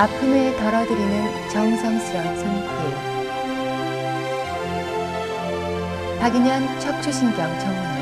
아픔을 덜어드리는 정성스러운 손길. 박인현 척추신경 정원원